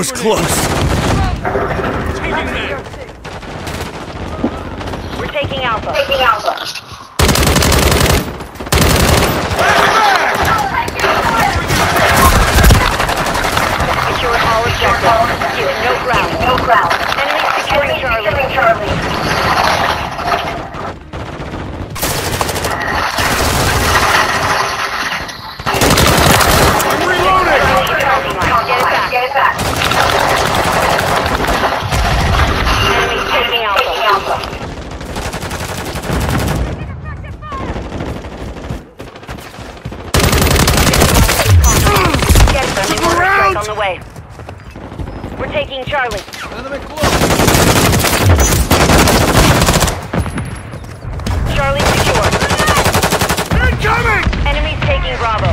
was close. We're taking Alpha. Taking Alpha. Secure all objectives. Give no ground. No ground. Enemy securing Charlie. Charlie. I'm reloading! Get it back. Get it back. Enemy taking Alpha. Get friendly Look mortar around! strike on the way. We're taking Charlie. Charlie secure. Incoming! Enemies taking Bravo.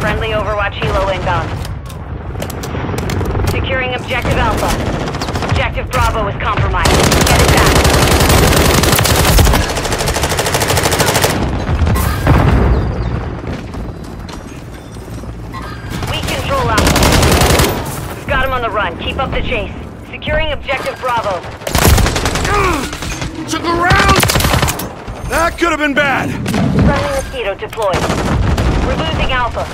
Friendly Overwatch Helo inbound. Securing Objective Alpha. Objective Bravo is compromised. Get it back. On the run. Keep up the chase. Securing Objective Bravo. Took a round! That could have been bad! Friendly Mosquito deployed. We're losing Alpha.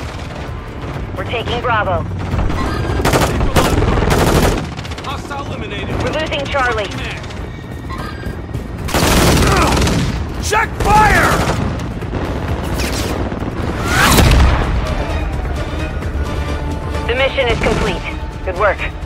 We're taking Bravo. Hostile eliminated. We're losing Charlie. Check fire! The mission is complete. Good work.